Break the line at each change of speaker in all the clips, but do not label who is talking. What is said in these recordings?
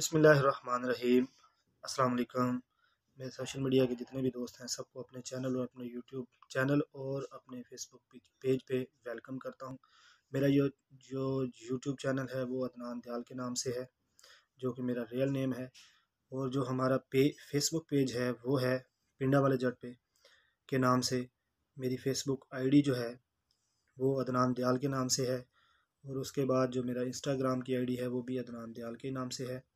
बसमीम वालेकुम मेरे सोशल मीडिया के जितने भी दोस्त हैं, सबको अपने चैनल और अपने यूट्यूब चैनल और अपने फेसबुक पेज पे वेलकम करता हूँ। मेरा ये, जो यूट्यूब चैनल है, वो अदनान दयाल के नाम से है, जो कि मेरा रियल नेम है। और जो हमारा पे, फेसबुक पेज है, वो है पिंडा वाले जट पे, के नाम से। मेरी फेसबुक आईडी जो है, वो अदनान दयाल के नाम से है। और उसके बाद जो मेरा इंस्टाग्राम की आईडी है, वो भी अदनान दयाल के नाम से है।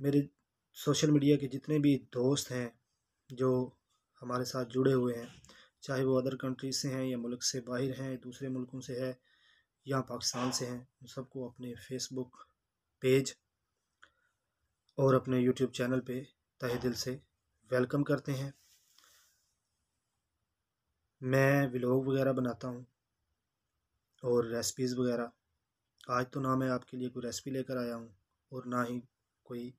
मेरे सोशल मीडिया के जितने भी दोस्त हैं, जो हमारे साथ जुड़े हुए हैं, चाहे वो अदर कंट्रीज़ से हैं या मुल्क से बाहर हैं, दूसरे मुल्कों से है, या पाकिस्तान से हैं, उन सबको अपने फेसबुक पेज और अपने यूट्यूब चैनल पे तहे दिल से वेलकम करते हैं। मैं व्लॉग वगैरह बनाता हूँ और रेसिपीज़ वगैरह। आज तो ना मैं आपके लिए कोई रेसिपी लेकर आया हूँ और ना ही कोई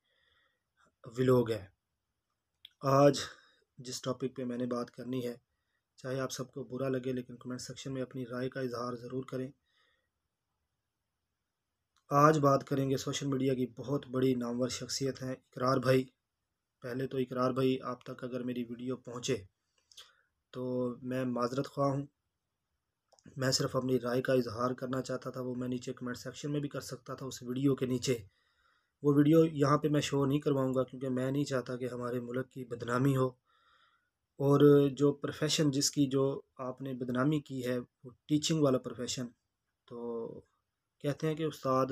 व्लॉग है। आज जिस टॉपिक पे मैंने बात करनी है, चाहे आप सबको बुरा लगे, लेकिन कमेंट सेक्शन में अपनी राय का इजहार ज़रूर करें। आज बात करेंगे सोशल मीडिया की। बहुत बड़ी नामवर शख्सियत हैं इकरार भाई। पहले तो इकरार भाई आप तक अगर मेरी वीडियो पहुँचे तो मैं माजरत ख्वाह हूँ। मैं सिर्फ़ अपनी राय का इजहार करना चाहता था, वो मैं नीचे कमेंट सेक्शन में भी कर सकता था, उस वीडियो के नीचे। वो वीडियो यहाँ पे मैं शो नहीं करवाऊँगा क्योंकि मैं नहीं चाहता कि हमारे मुल्क की बदनामी हो। और जो प्रोफेशन जिसकी जो आपने बदनामी की है, वो टीचिंग वाला प्रोफेशन तो कहते हैं कि उस्ताद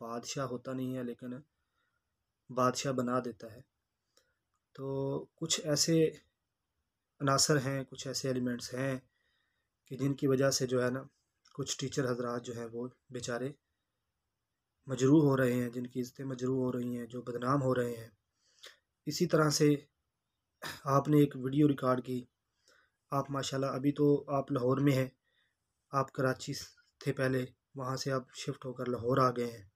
बादशाह होता नहीं है, लेकिन बादशाह बना देता है। तो कुछ ऐसे अनासर हैं, कुछ ऐसे एलिमेंट्स हैं कि जिनकी वजह से जो है ना, कुछ टीचर हजरात जो हैं वो बेचारे मजरू हो रहे हैं, जिनकी इज़्ज़तें मजरू हो रही हैं, जो बदनाम हो रहे हैं। इसी तरह से आपने एक वीडियो रिकॉर्ड की। आप माशाल्लाह अभी तो आप लाहौर में हैं। आप कराची थे पहले वहाँ से आप शिफ्ट होकर लाहौर आ गए हैं।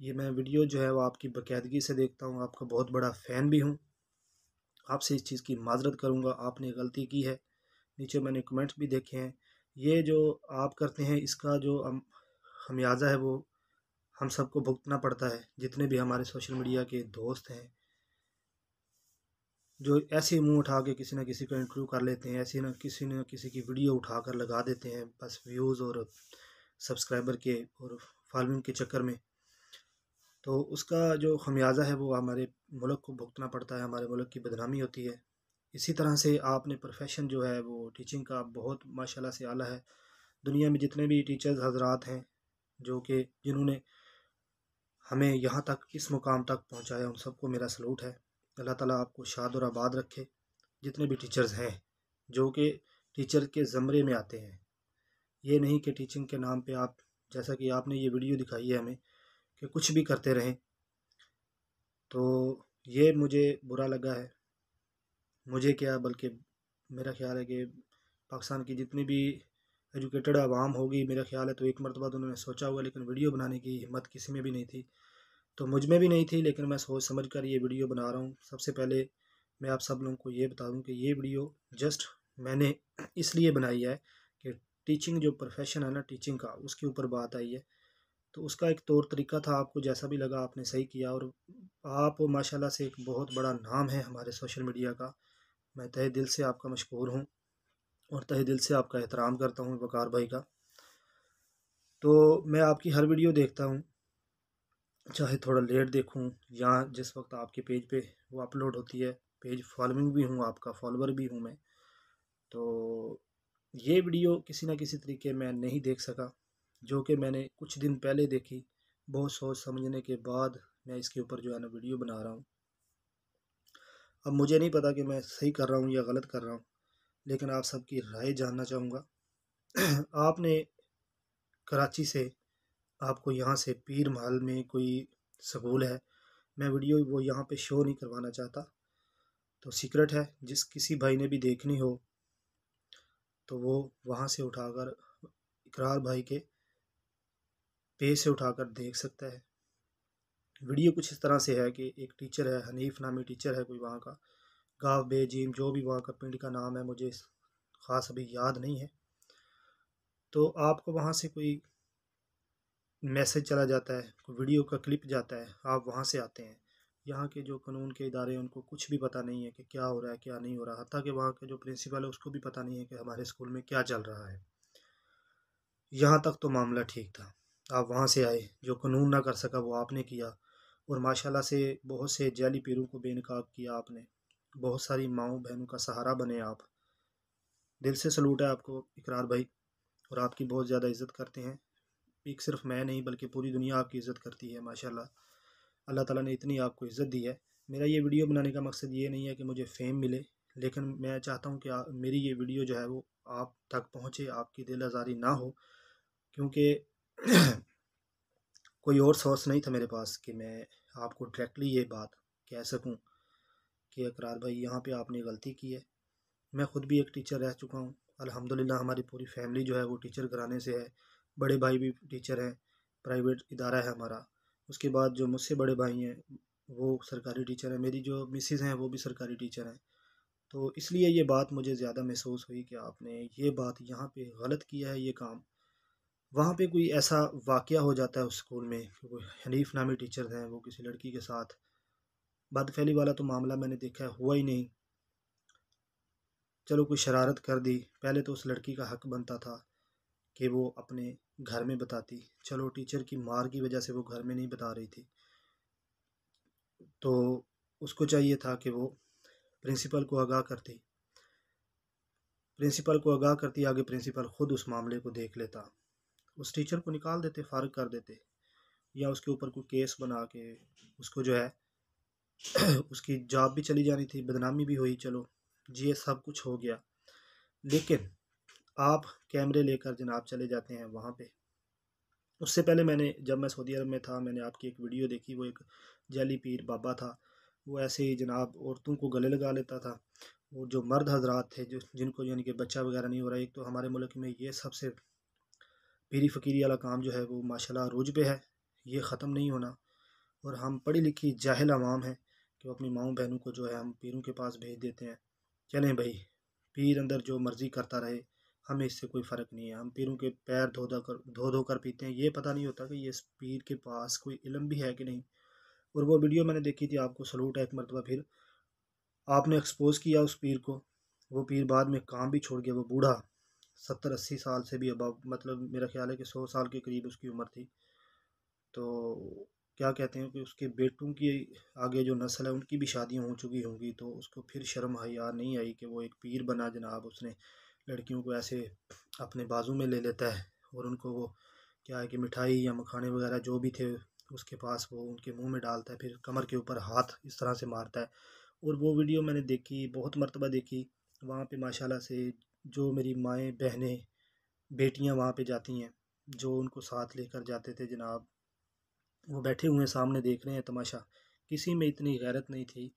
ये मैं वीडियो जो है वो आपकी बाकायदगी से देखता हूँ। आपका बहुत बड़ा फ़ैन भी हूँ। आपसे इस चीज़ की माजरत करूँगा। आपने गलती की है। नीचे मैंने कमेंट्स भी देखे हैं। ये जो आप करते हैं, इसका जो हमियाजा है वो हम सबको भुगतना पड़ता है, जितने भी हमारे सोशल मीडिया के दोस्त हैं, जो ऐसे मुँह उठा के किसी न किसी का इंटरव्यू कर लेते हैं, ऐसे न किसी न किसी की वीडियो उठा कर लगा देते हैं, बस व्यूज़ और सब्सक्राइबर के और फॉलोइंग के चक्कर में। तो उसका जो खमियाजा है, वो हमारे मुल्क को भुगतना पड़ता है, हमारे मुल्क की बदनामी होती है। इसी तरह से आपने प्रोफेशन जो है, वो टीचिंग का बहुत माशाल्लाह से आला है। दुनिया में जितने भी टीचर्स हजरात हैं, जो कि जिन्होंने हमें यहाँ तक, इस मुकाम तक पहुँचाया। उन सबको मेरा सलूट है। अल्लाह ताला आपको शाद और आबाद रखे, जितने भी टीचर्स हैं, जो कि टीचर के ज़मरे में आते हैं। ये नहीं कि टीचिंग के नाम पे आप, जैसा कि आपने ये वीडियो दिखाई है हमें, कि कुछ भी करते रहें। तो ये मुझे बुरा लगा है। मुझे क्या, बल्कि मेरा ख्याल है कि पाकिस्तान की जितनी भी एजुकेटेड आवाम होगी, मेरा ख्याल है तो एक मरतबा तो उन्होंने सोचा हुआ लेकिन वीडियो बनाने की हिम्मत किसी में भी नहीं थी। तो मुझमें भी नहीं थी, लेकिन मैं सोच समझ कर ये वीडियो बना रहा हूँ। सबसे पहले मैं आप सब लोगों को ये बता दूँ कि ये वीडियो जस्ट मैंने इसलिए बनाई है कि टीचिंग जो प्रोफेशन है ना, टीचिंग का, उसके ऊपर बात आई है। तो उसका एक तौर तरीका था, आपको जैसा भी लगा आपने सही किया, और आप माशाल्लाह से एक बहुत बड़ा नाम है हमारे सोशल मीडिया का। मैं तहे दिल से आपका मशहूर हूँ। और तहे दिल से आपका एहतराम करता हूँ वकार भाई का। तो मैं आपकी हर वीडियो देखता हूँ, चाहे थोड़ा लेट देखूँ या जिस वक्त आपके पेज पे वो अपलोड होती है, पेज फॉलोइंग भी हूँ, आपका फॉलोअर भी हूँ मैं तो ये वीडियो किसी न किसी तरीके मैं नहीं देख सका, जो कि मैंने कुछ दिन पहले देखी, बहुत सोच समझने के बाद मैं इसके ऊपर जो है ना वीडियो बना रहा हूँ। अब मुझे नहीं पता कि मैं सही कर रहा हूँ या गलत कर रहा हूँ। लेकिन आप सबकी राय जानना चाहूँगा। आपने कराची से आपको यहाँ से पीर महल में कोई स्कूल है? मैं वीडियो वो यहाँ पे शो नहीं करवाना चाहता। तो सीक्रेट है, जिस किसी भाई ने भी देखनी हो तो वो वहाँ से उठाकर, इकरार भाई के पे से उठाकर देख सकता है। वीडियो कुछ इस तरह से है कि एक टीचर है, हनीफ नामी टीचर है कोई वहाँ का। गाँव बेजीम जो भी वहाँ का पिंड का नाम है, मुझे ख़ास अभी याद नहीं है। तो आपको वहाँ से कोई मैसेज चला जाता है, कोई वीडियो का क्लिप जाता है, आप वहाँ से आते हैं। यहाँ के जो कानून के इदारे हैं, उनको कुछ भी पता नहीं है कि क्या हो रहा है, क्या नहीं हो रहा हती कि वहाँ के जो प्रिंसिपल है, उसको भी पता नहीं है कि हमारे स्कूल में क्या चल रहा है। यहाँ तक तो मामला ठीक था। आप वहाँ से आए, जो कानून ना कर सका वो आपने किया, और माशाल्लाह से बहुत से जाली पीरों को बेनकाब किया आपने। बहुत सारी माओ बहनों का सहारा बने आप। दिल से सलूट है आपको, इकरार भाई, और आपकी बहुत ज़्यादा इज़्ज़त करते हैं। एक सिर्फ़ मैं नहीं, बल्कि पूरी दुनिया आपकी इज़्ज़त करती है, माशाल्लाह। अल्लाह ताला ने इतनी आपको इज़्ज़त दी है। मेरा ये वीडियो बनाने का मकसद ये नहीं है कि मुझे फ़ेम मिले, लेकिन मैं चाहता हूँ कि मेरी ये वीडियो जो है वो आप तक पहुँचे, आपकी दिल आज़ारी ना हो, क्योंकि कोई और सोर्स नहीं था मेरे पास कि मैं आपको डायरेक्टली ये बात कह सकूँ। कि अकरार भाई, यहाँ पे आपने गलती की है। मैं ख़ुद भी एक टीचर रह चुका हूँ। अल्हम्दुलिल्लाह, हमारी पूरी फैमिली जो है वो टीचर कराने से है। बड़े भाई भी टीचर हैं। प्राइवेट इदारा है हमारा। उसके बाद जो मुझसे बड़े भाई हैं, वो सरकारी टीचर हैं। मेरी जो मिसिज़ हैं, वो भी सरकारी टीचर हैं। तो इसलिए ये बात मुझे ज़्यादा महसूस हुई कि आपने ये बात यहाँ पे गलत किया है, ये काम। वहाँ पे कोई ऐसा वाक़ हो जाता है उस स्कूल में कोई हनीफ नामी टीचर हैं, वो किसी लड़की के साथ बदफैली वाला तो मामला मैंने देखा है, हुआ ही नहीं। चलो कोई शरारत कर दी। पहले तो उस लड़की का हक बनता था कि वो अपने घर में बताती। चलो टीचर की मार की वजह से वो घर में नहीं बता रही थी। तो उसको चाहिए था कि वो प्रिंसिपल को आगाह करती। प्रिंसिपल को आगाह करती, आगे प्रिंसिपल ख़ुद उस मामले को देख लेता। उस टीचर को निकाल देते, फ़ारग कर देते। या उसके ऊपर कोई केस बना के उसको जो है उसकी जॉब भी चली जानी थी, बदनामी भी हुई, चलो, जी सब कुछ हो गया। लेकिन आप कैमरे लेकर जनाब चले जाते हैं वहाँ पे। उससे पहले मैंने, जब मैं सऊदी अरब में था, मैंने आपकी एक वीडियो देखी, वो एक जली पीर बाबा था। वो ऐसे ही जनाब औरतों को गले लगा लेता था। वो जो मर्द हजरात थे, जो, जिनको यानी कि बच्चा वगैरह नहीं हो रहा, एक तो हमारे मुल्क में ये सबसे पीरी फ़कीरी वाला काम जो है, वो माशाल्लाह रोज पे है, ये ख़त्म नहीं होना। और हम पढ़ी लिखी जाहिल आवाम है कि अपनी माओ बहनों को जो है हम पीरों के पास भेज देते हैं। चलें भाई, पीर अंदर जो मर्ज़ी करता रहे, हमें इससे कोई फ़र्क नहीं है। हम पीरों के पैर धो धो कर धो धो कर पीते हैं। ये पता नहीं होता कि ये इस पीर के पास कोई इलम भी है कि नहीं। और वो वीडियो मैंने देखी थी आपको, सलूट है एक मरतबा फिर। आपने एक्सपोज़ किया उस पीर को। वो पीर बाद में काम भी छोड़ गया, वो बूढ़ा। सत्तर अस्सी साल से भी अब मतलब मेरा ख्याल है कि सौ साल के करीब उसकी उम्र थी। तो क्या कहते हैं कि उसके बेटों की आगे जो नस्ल है, उनकी भी शादियाँ हो चुकी होंगी तो उसको फिर शर्म हया नहीं आई कि वो एक पीर बना जनाब, उसने लड़कियों को ऐसे अपने बाजू में ले लेता है और उनको वो क्या है कि मिठाई या मखाने वगैरह जो भी थे उसके पास वो उनके मुँह में डालता है, फिर कमर के ऊपर हाथ इस तरह से मारता है। और वो वीडियो मैंने देखी, बहुत मरतबा देखी, वहाँ पे माशाल्लाह से जो मेरी माएँ, बहनें, बेटियाँ वहाँ पे जाती हैं, जो उनको साथ लेकर जाते थे जनाब वो बैठे हुए सामने देख रहे हैं तमाशा। किसी में इतनी गैरत नहीं थी।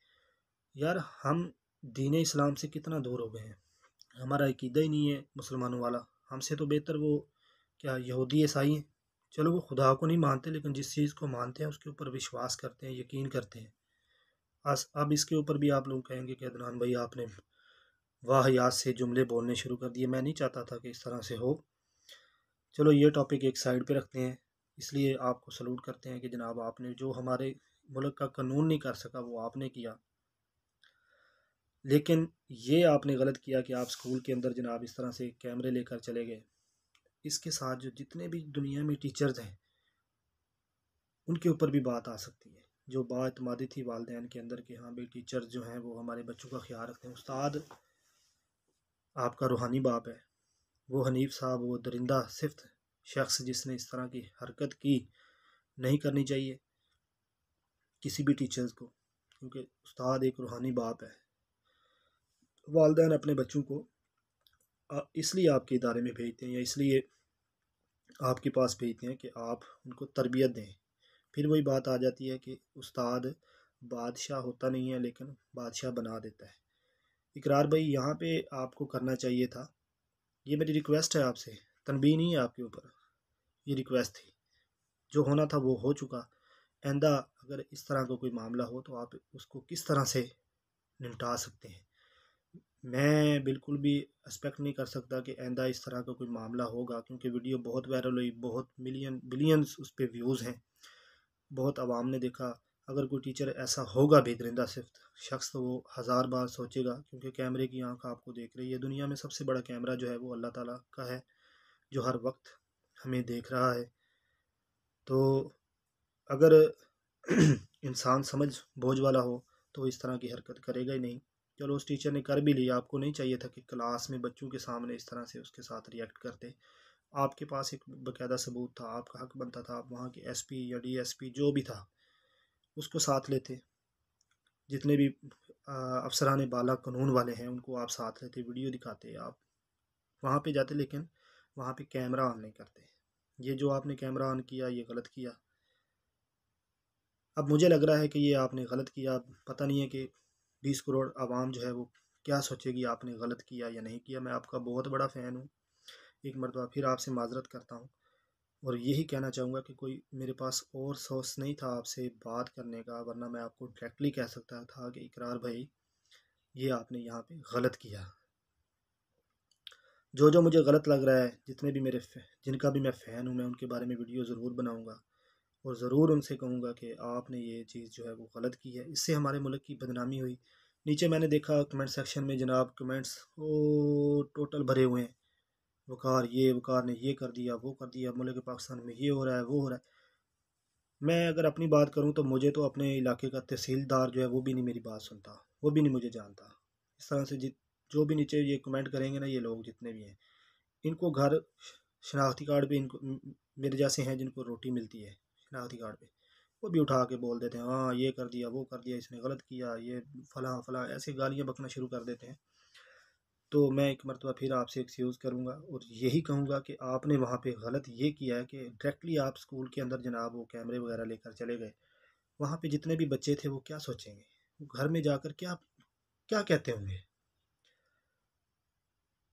यार, हम दीन इस्लाम से कितना दूर हो गए हैं। हमारा अकीदा ही नहीं है मुसलमानों वाला। हमसे तो बेहतर वो क्या, यहूदी ईसाई हैं? चलो, वो खुदा को नहीं मानते, लेकिन जिस चीज़ को मानते हैं, उसके ऊपर विश्वास करते हैं, यकीन करते हैं। आज अब इसके ऊपर भी आप लोग कहेंगे कि, अदनान भाई, आपने वाहियात से जुमले बोलने शुरू कर दिए। मैं नहीं चाहता था कि इस तरह से हो। चलो, ये टॉपिक एक साइड पे रखते हैं। इसलिए आपको सलूट करते हैं कि जनाब आपने जो हमारे मुल्क का कानून नहीं कर सका, वो आपने किया। लेकिन ये आपने गलत किया कि आप स्कूल के अंदर जनाब इस तरह से कैमरे लेकर चले गए। इसके साथ जो जितने भी दुनिया में टीचर्स हैं, उनके ऊपर भी बात आ सकती है। जो बातमादी थी वालदेन के अंदर कि हाँ भाई टीचर्स जो हैं, वो हमारे बच्चों का ख्याल रखते हैं। उस्ताद, आपका रूहानी बाप है। वो हनीफ साहब, वो दरिंदा सिफ्त शख्स जिसने इस तरह की हरकत की नहीं करनी चाहिए किसी भी टीचर्स को, क्योंकि उस्ताद एक रूहानी बाप है। वालदेन अपने बच्चों को इसलिए आपके इदारे में भेजते हैं या इसलिए आपके पास भेजते हैं कि आप उनको तरबियत दें। फिर वही बात आ जाती है कि उस्ताद बादशाह होता नहीं है, लेकिन बादशाह बना देता है। इकरार भाई, यहाँ पे आपको करना चाहिए था। ये मेरी रिक्वेस्ट है आपसे तनबी नहीं है आपके ऊपर। ये रिक्वेस्ट थी। जो होना था वो हो चुका। आइंदा अगर इस तरह का कोई मामला हो तो आप उसको किस तरह से निपटा सकते हैं? मैं बिल्कुल भी एक्सपेक्ट नहीं कर सकता कि आइंदा इस तरह का कोई मामला होगा, क्योंकि वीडियो बहुत वायरल हुई, बहुत मिलियन बिलियंस उस पर व्यूज़ हैं। बहुत आवाम ने देखा। अगर कोई टीचर ऐसा होगा भी दरिंदा शख्स तो वो हज़ार बार सोचेगा, क्योंकि कैमरे की आँख आपको देख रही है। दुनिया में सबसे बड़ा कैमरा जो है वो अल्लाह ताला का है, जो हर वक्त हमें देख रहा है। तो अगर इंसान समझ, बोझ वाला हो तो इस तरह की हरकत करेगा ही नहीं। चलो उस टीचर ने कर भी लिया। आपको नहीं चाहिए था कि क्लास में बच्चों के सामने इस तरह से उसके साथ रिएक्ट करते। आपके पास एक बकायदा सबूत था, आपका हक बनता था। आप वहाँ के एसपी या डीएसपी जो भी था, उसको साथ लेते। जितने भी अफसरान बाला कानून वाले हैं, उनको आप साथ लेते वीडियो दिखाते। आप वहाँ पे जाते, लेकिन वहाँ पे कैमरा ऑन नहीं करते। ये जो आपने कैमरा ऑन किया, ये गलत किया। अब मुझे लग रहा है कि ये आपने गलत किया। पता नहीं है कि बीस करोड़ आवाम जो है वो क्या सोचेगी, आपने गलत किया या नहीं किया। मैं आपका बहुत बड़ा फ़ैन हूँ। एक मरतबा फिर आपसे माजरत करता हूँ। और यही कहना चाहूँगा कि कोई मेरे पास और सोर्स नहीं था आपसे बात करने का, वरना मैं आपको डायरेक्टली कह सकता था कि इकरार भाई, ये आपने यहाँ पे गलत किया। जो जो मुझे गलत लग रहा है, जितने भी मेरे जिनका भी मैं फ़ैन हूँ, मैं उनके बारे में वीडियो ज़रूर बनाऊँगा। और ज़रूर उनसे कहूँगा कि आपने ये चीज़ जो है वो गलत की है। इससे हमारे मुल्क की बदनामी हुई। नीचे मैंने देखा कमेंट सेक्शन में जनाब कमेंट्स वो टोटल भरे हुए हैं। वकार ये, वकार ने ये कर दिया, वो कर दिया, मुल्क पाकिस्तान में ये हो रहा है, वो हो रहा है। मैं अगर अपनी बात करूँ तो मुझे तो अपने इलाके का तहसीलदार जो है वो भी नहीं मेरी बात सुनता, वो भी नहीं मुझे जानता। इस तरह से जित जो भी नीचे ये कमेंट करेंगे ना, ये लोग जितने भी हैं, इनको घर शनाख्ती कार्ड पे इनको मेरे जैसे हैं जिनको रोटी मिलती है, शनाख्ती कार्ड पे, वो भी उठा के बोल देते हैं हाँ ये कर दिया, वो कर दिया, इसने गलत किया, ये फला फला, ऐसी गालियाँ बकना शुरू कर देते हैं। तो मैं एक मरतबा फिर आपसे एक्सक्यूज़ करूँगा और यही कहूँगा कि आपने वहाँ पे गलत ये किया है कि डायरेक्टली आप स्कूल के अंदर जनाब वो कैमरे वगैरह लेकर चले गए। वहाँ पे जितने भी बच्चे थे वो क्या सोचेंगे? घर में जाकर क्या क्या कहते होंगे?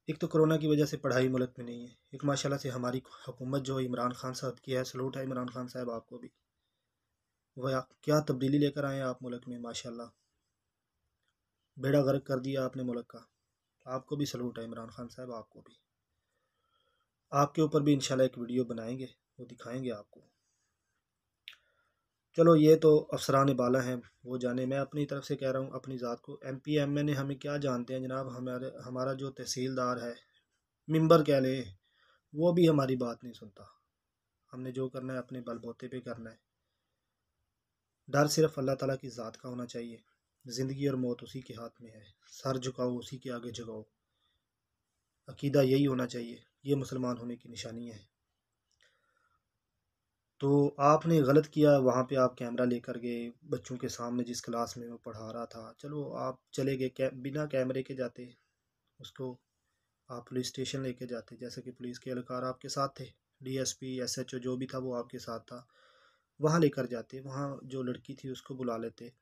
एक तो कोरोना की वजह से पढ़ाई मुल्क में नहीं है। एक माशाल्लाह से हमारी हुकूमत जो इमरान खान साहब की है, सलूट है इमरान खान साहब आपको भी। वह क्या तब्दीली लेकर आए आप मुल्क में, माशाल्लाह। बेड़ा गर्क कर दिया आपने मुल्क का। आपको भी सलूट है इमरान खान साहब, आपको भी। आपके ऊपर भी इंशाल्लाह एक वीडियो बनाएँगे, वो दिखाएँगे आपको। चलो ये तो अफसरान बाला हैं, वो जाने, मैं अपनी तरफ़ से कह रहा हूँ, अपनी ज़ात को। M P M N A हमें क्या जानते हैं जनाब? हमारे, हमारा जो तहसीलदार है, मिंबर कह ले, वो भी हमारी बात नहीं सुनता। हमने जो करना है, अपने बलबोते पे करना है। डर सिर्फ़ अल्लाह ताला की ज़ात का होना चाहिए। ज़िंदगी और मौत उसी के हाथ में है। सर झुकाओ, उसी के आगे झुकाओ अकीदा यही होना चाहिए। ये मुसलमान होने की निशानी है। तो आपने गलत किया वहाँ पे आप कैमरा लेकर गए बच्चों के सामने जिस क्लास में वो पढ़ा रहा था। चलो आप चले गए कै, बिना कैमरे के जाते उसको आप पुलिस स्टेशन लेके जाते जैसे कि पुलिस के एहलकार आपके साथ थे डीएसपी एसएचओ जो भी था वो आपके साथ था। वहाँ लेकर जाते वहाँ जो लड़की थी उसको बुला लेते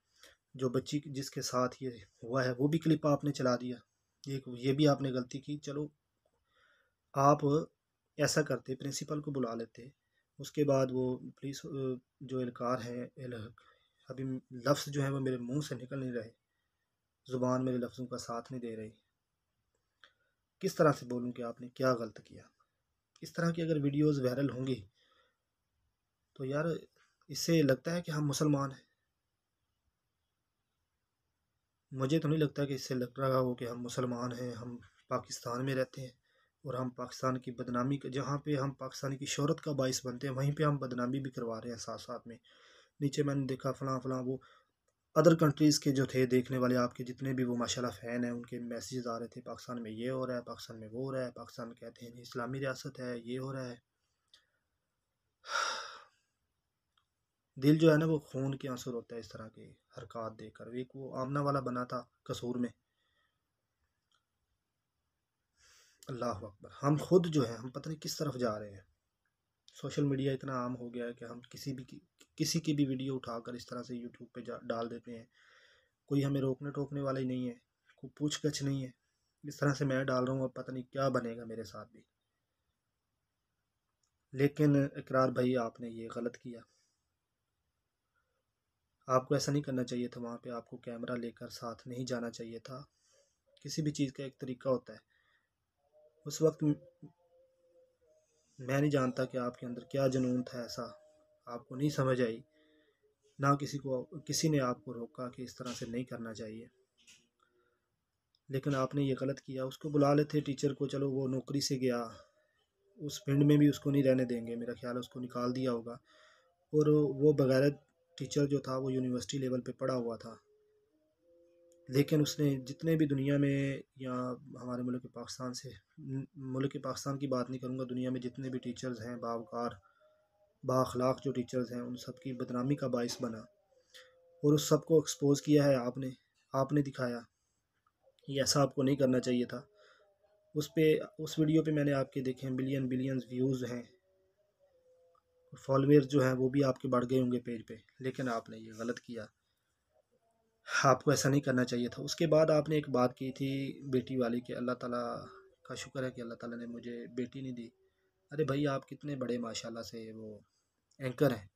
जो बच्ची जिसके साथ ये हुआ है वो भी क्लिप आपने चला दिया। ये ये भी आपने गलती की चलो आप ऐसा करते प्रिंसिपल को बुला लेते उसके बाद वो पुलिस जो एहलकार है अभी लफ्ज़ जो है वो मेरे मुँह से निकल नहीं रहे। ज़ुबान मेरे लफ्ज़ों का साथ नहीं दे रही। किस तरह से बोलूँ कि आपने क्या गलत किया? इस तरह की अगर वीडियोस वायरल होंगी तो यार इससे लगता है कि हम मुसलमान हैं। मुझे तो नहीं लगता कि इससे लग रहा हो कि हम मुसलमान हैं, हम पाकिस्तान में रहते हैं। और हम पाकिस्तान की बदनामी जहाँ पे हम पाकिस्तान की शहरत का बाइस बनते हैं, वहीं पे हम बदनामी भी करवा रहे हैं साथ साथ में। नीचे मैंने देखा फ़लाँ फ़लाँ वो अदर कंट्रीज़ के जो थे, देखने वाले आपके जितने भी वो माशाल्लाह फ़ैन हैं, उनके मैसेज आ रहे थे, पाकिस्तान में ये हो रहा है, पाकिस्तान में वो हो रहा है, पाकिस्तान कहते हैं, इस्लामी रियासत है, ये हो रहा है। दिल जो है ना, वो खून के आँसू होता है इस तरह के हरकत देकर। एक वो आमना वाला बना था कसूर में। अल्लाह अकबर। हम खुद जो है, हम पता नहीं किस तरफ़ जा रहे हैं। सोशल मीडिया इतना आम हो गया है कि हम किसी भी किसी की भी वीडियो उठाकर इस तरह से यूट्यूब पे डाल देते हैं। कोई हमें रोकने टोकने वाला ही नहीं है, कोई पूछ गछ नहीं है। इस तरह से मैं डाल रहा हूँ, अब पता नहीं क्या बनेगा मेरे साथ भी। लेकिन इकरार भाई, आपने ये गलत किया। आपको ऐसा नहीं करना चाहिए था, वहाँ पे आपको कैमरा लेकर साथ नहीं जाना चाहिए था। किसी भी चीज़ का एक तरीका होता है। उस वक्त मैं नहीं जानता कि आपके अंदर क्या जुनून था ऐसा। आपको नहीं समझ आई। ना किसी को, किसी ने आपको रोका कि इस तरह से नहीं करना चाहिए। लेकिन आपने ये गलत किया। उसको बुला लेते टीचर को, चलो वो नौकरी से गया। उस पिंड में भी उसको नहीं रहने देंगे। मेरा ख्याल उसको निकाल दिया होगा। और वो बगैर टीचर जो था, वो यूनिवर्सिटी लेवल पे पढ़ा हुआ था। लेकिन उसने जितने भी दुनिया में या हमारे मुल्क पाकिस्तान से, मुल्क पाकिस्तान की बात नहीं करूँगा, दुनिया में जितने भी टीचर्स हैं, बावकार बाखलाक जो टीचर्स हैं, उन सब की बदनामी का बायस बना और उस सबको एक्सपोज़ किया है आपने आपने दिखाया। ये ऐसा आपको नहीं करना चाहिए था। उस पर उस वीडियो पे मैंने आपके देखे हैं बिलियन व्यूज़ हैं। फॉलोअर्स जो हैं, वो भी आपके बढ़ गए होंगे पेज पे, लेकिन आपने ये गलत किया। आपको ऐसा नहीं करना चाहिए था। उसके बाद आपने एक बात की थी बेटी वाली कि अल्लाह ताला का शुक्र है कि अल्लाह ताला ने मुझे बेटी नहीं दी। अरे भाई, आप कितने बड़े माशाल्लाह से वो एंकर हैं।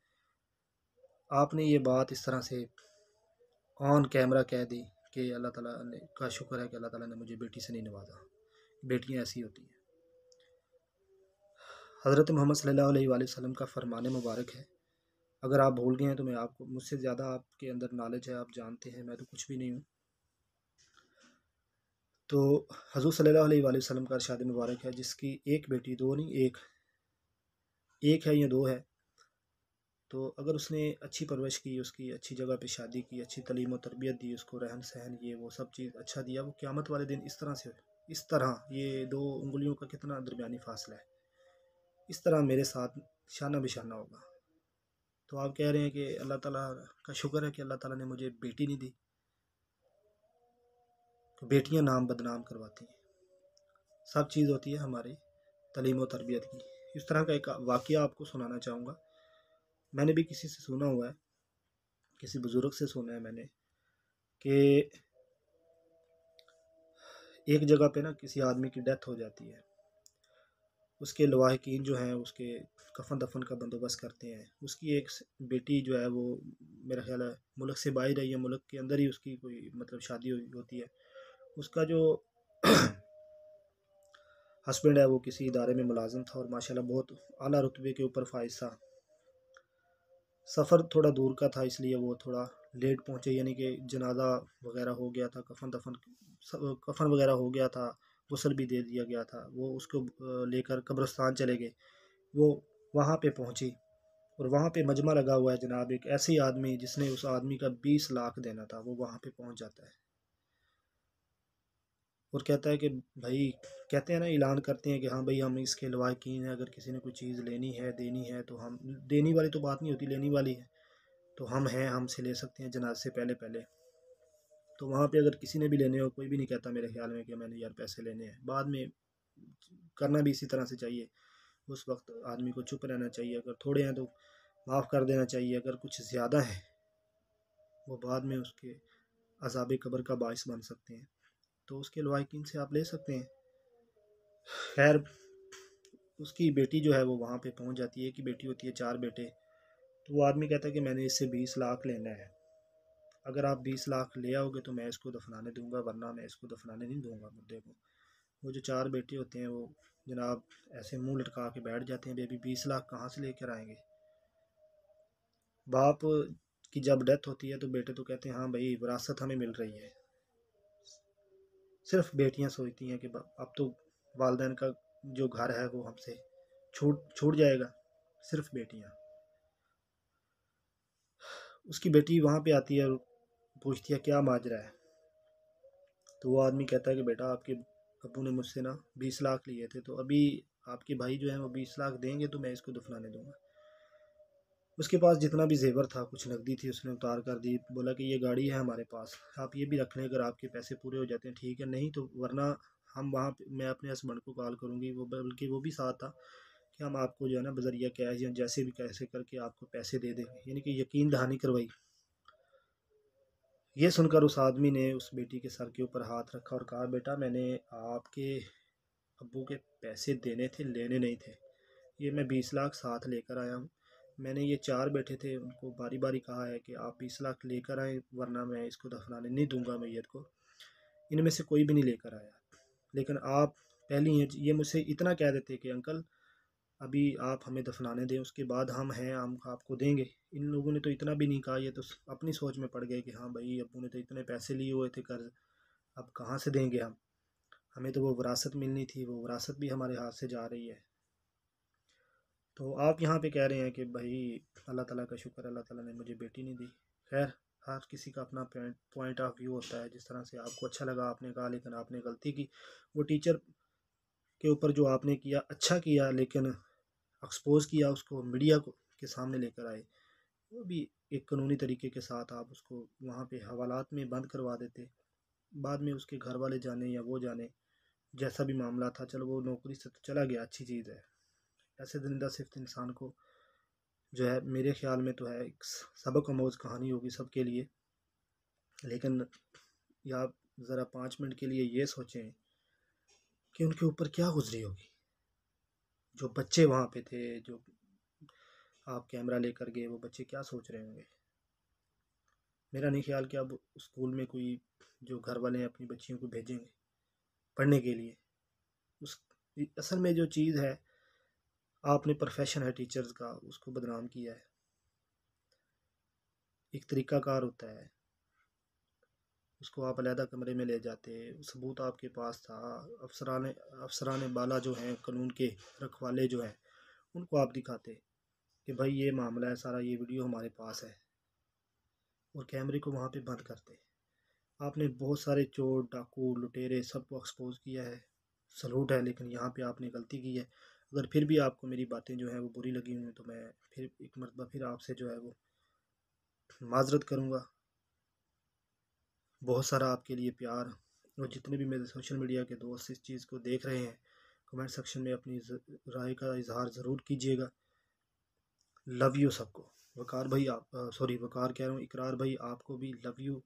आपने ये बात इस तरह से ऑन कैमरा कह दी कि अल्लाह ताला ने, का शुक्र है कि अल्लाह ताला ने मुझे बेटी से नहीं नवाजा। बेटियाँ ऐसी होती हैं। हज़रत मोहम्मद सल्लल्लाहु अलैहि वसल्लम का फरमान मुबारक है अगर आप भूल गए हैं तो मैं आपको, मुझसे ज़्यादा आपके अंदर नॉलेज है, आप जानते हैं, मैं तो कुछ भी नहीं हूँ। तो हजूर सल्लल्लाहु अलैहि वसल्लम का शादी मुबारक है, जिसकी एक बेटी, दो नहीं, एक। एक है या दो है। तो अगर उसने अच्छी परवरिश की, उसकी अच्छी जगह पे शादी की, अच्छी तलीम और तरबियत दी, उसको रहन सहन, ये, वो सब चीज़ अच्छा दिया, वो क़्यामत वाले दिन इस तरह से, इस तरह, ये दो उंगलियों का कितना दरमिया फासला है। इस तरह मेरे साथ शाना बिशाना होगा। तो आप कह रहे हैं कि अल्लाह ताला का शुक्र है कि अल्लाह ताला ने मुझे बेटी नहीं दी। तो बेटियाँ नाम बदनाम करवाती हैं। सब चीज़ होती है हमारी तलीम और तरबियत की। इस तरह का एक वाक़ आपको सुनाना चाहूँगा। मैंने भी किसी से सुना हुआ है, किसी बुज़ुर्ग से सुना है मैंने कि एक जगह पे ना किसी आदमी की डेथ हो जाती है। उसके लवाहकिन जो हैं, उसके कफन दफन का बंदोबस्त करते हैं। उसकी एक बेटी जो है, वो मेरा ख्याल है, मुल्क से बाहर है या मुल्क के अंदर ही उसकी कोई मतलब शादी हुई होती है। उसका जो हस्बैंड है, वो किसी इदारे में मुलाजम था और माशाल्लाह बहुत आला रुतबे के ऊपर फाइज था। सफ़र थोड़ा दूर का था, इसलिए वो थोड़ा लेट पहुँचे, यानी कि जनाजा वगैरह हो गया था कफन दफन कफन वगैरह हो गया था। गसल भी दे दिया गया था। वो उसको लेकर कब्रस्तान चले गए। वो वहाँ पे पहुँची और वहाँ पे मजमा लगा हुआ है जनाब। एक ऐसे आदमी जिसने उस आदमी का बीस लाख देना था, वो वहाँ पे पहुँच जाता है। और कहता है कि, भाई, कहते हैं ना, ऐलान करते हैं कि हाँ भाई, हम इसके लवाकिन हैं। अगर किसी ने कोई चीज़ लेनी है, देनी है तो हम, देनी वाली तो बात नहीं होती, लेनी वाली है। तो हम हैं, हमसे ले सकते हैं जनाज से पहले पहले तो वहाँ पे अगर किसी ने भी लेने हो, कोई भी नहीं कहता मेरे ख्याल में कि मैंने यार पैसे लेने हैं। बाद में करना भी इसी तरह से चाहिए। उस वक्त आदमी को चुप रहना चाहिए। अगर थोड़े हैं तो माफ़ कर देना चाहिए। अगर कुछ ज़्यादा है, वो बाद में उसके अजाब कब्र का बायस बन सकते हैं। तो उसके लवाकिन से आप ले सकते हैं। खैर, उसकी बेटी जो है वो वहाँ पे पहुँच जाती है कि बेटी होती है चार बेटे। तो वो आदमी कहता है कि मैंने इससे बीस लाख लेना है। अगर आप बीस लाख ले आओगे तो मैं इसको दफनाने दूँगा, वरना मैं इसको दफनाने नहीं दूँगा मुद्दे को। वो जो चार बेटे होते हैं वो जनाब ऐसे मुँह लटका के बैठ जाते हैं, बेबी, बीस लाख कहाँ से लेकर आएँगे? बाप की जब डेथ होती है तो बेटे तो कहते हैं हाँ भाई, विरासत हमें मिल रही है। सिर्फ़ बेटियाँ सोचती हैं कि अब तो वालदेन का जो घर है वो हमसे छूट छूट जाएगा, सिर्फ़ बेटियाँ। उसकी बेटी वहाँ पे आती है पूछती है, क्या माजरा है? तो वो आदमी कहता है कि, बेटा, आपके अबू ने मुझसे ना बीस लाख लिए थे तो अभी आपके भाई जो है वो बीस लाख देंगे तो मैं इसको दफनाने दूँगा। उसके पास जितना भी जेवर था, कुछ नकदी थी, उसने उतार कर दी, बोला कि, ये गाड़ी है हमारे पास, आप ये भी रख लें, अगर आपके पैसे पूरे हो जाते हैं, ठीक है, नहीं तो वरना हम वहाँ मैं अपने हस्बैंड को कॉल करूँगी। वो, बल्कि वो भी साथ था कि, हम आपको जो है ना, बजरिया कैश या जैसे भी कैसे करके आपको पैसे दे देंगे। यानी कि यकीन दहानी करवाई। ये सुनकर उस आदमी ने उस बेटी के सर के ऊपर हाथ रखा और कहा, बेटा, मैंने आपके अबू के पैसे देने थे, लेने नहीं थे। ये मैं बीस लाख साथ लेकर आया हूँ। मैंने ये चार बैठे थे, उनको बारी बारी कहा है कि आप बीस लाख लेकर आए, वरना मैं इसको दफनाने नहीं दूँगा मैयत को। इनमें से कोई भी नहीं लेकर आया। लेकिन आप पहली ये मुझसे इतना कह देते कि, अंकल अभी आप हमें दफनाने दें, उसके बाद हम हैं, हम आपको देंगे। इन लोगों ने तो इतना भी नहीं कहा, ये तो अपनी सोच में पड़ गए कि हाँ भाई, अबू ने तो इतने पैसे लिए हुए थे, कर्ज। अब कहाँ से देंगे हम? हमें तो वो विरासत मिलनी थी, वो विरासत भी हमारे हाथ से जा रही है। तो आप यहाँ पे कह रहे हैं कि भाई, अल्लाह ताला का शुक्र अल्लाह ताला ने मुझे बेटी नहीं दी। खैर, हर किसी का अपना पॉइंट ऑफ़ व्यू होता है, जिस तरह से आपको अच्छा लगा, आपने कहा, लेकिन आपने गलती की। वो टीचर के ऊपर जो आपने किया अच्छा किया, लेकिन एक्सपोज किया उसको मीडिया को, के सामने लेकर आए। वो भी एक कानूनी तरीके के साथ आप उसको वहाँ पे हवालात में बंद करवा देते। बाद में उसके घर वाले जाने या वो जाने, जैसा भी मामला था, चलो वो नौकरी से तो चला गया, अच्छी चीज़ है। ऐसे दरिंदा सिर्फ़ इंसान को जो है, मेरे ख्याल में तो है एक सबक अमोज कहानी होगी सबके लिए। लेकिन या ज़रा पाँच मिनट के लिए ये सोचें कि उनके ऊपर क्या गुजरी होगी? जो बच्चे वहाँ पे थे, जो आप कैमरा लेकर गए, वो बच्चे क्या सोच रहे होंगे? मेरा नहीं ख्याल कि अब स्कूल में कोई जो घर वाले अपनी बच्चियों को भेजेंगे पढ़ने के लिए। उस, असल में जो चीज़ है, आपने प्रोफेशन है टीचर्स का, उसको बदनाम किया है। एक तरीक़ाकार होता है। उसको आप अलहदा कमरे में ले जाते सबूत आपके पास था। अफसरान अफसरान बाला जो हैं, कानून के रखवाले जो हैं, उनको आप दिखाते कि भाई ये मामला है, सारा ये वीडियो हमारे पास है। और कैमरे को वहाँ पे बंद करते। आपने बहुत सारे चोर, डाकू, लुटेरे सबको एक्सपोज किया है। सलूट है, लेकिन यहाँ पे आपने गलती की है। अगर फिर भी आपको मेरी बातें जो हैं वो बुरी लगी हुई हैं तो मैं फिर एक मरतबा फिर आपसे जो है वो माजरत करूँगा। बहुत सारा आपके लिए प्यार और जितने भी मेरे सोशल मीडिया के दोस्त इस चीज़ को देख रहे हैं कमेंट सेक्शन में अपनी राय का इजहार ज़रूर कीजिएगा। लव यू सबको। वकार भाई आप सॉरी वकार कह रहा हूँ, इकरार भाई आपको भी लव यू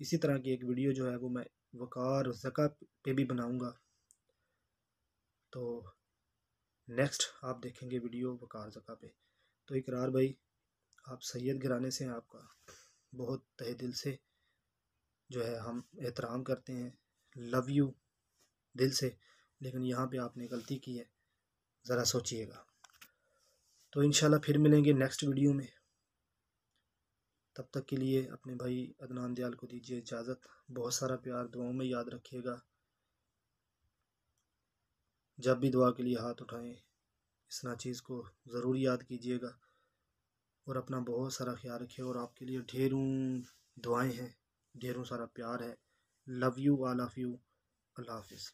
इसी तरह की एक वीडियो जो है वो मैं वकार जका पे भी बनाऊँगा। तो नेक्स्ट आप देखेंगे वीडियो वकार जका पे। तो इकरार भाई, आप सैयद घराने से हैं आपका। बहुत तहे दिल से। जो है हम एहतराम करते हैं। लव यू दिल से, लेकिन यहाँ पे आपने गलती की है। ज़रा सोचिएगा। तो इन फिर मिलेंगे नेक्स्ट वीडियो में। तब तक के लिए अपने भाई अदनान दयाल को दीजिए इजाज़त। बहुत सारा प्यार दुआओं में याद रखिएगा। जब भी दुआ के लिए हाथ उठाएँ, इस ना चीज़ को ज़रूर याद कीजिएगा। और अपना बहुत सारा ख्याल रखिए और आपके लिए ढेरों दुआएँ हैं। ढेरों सारा प्यार है। Love you all of you अल्लाह हाफिज़।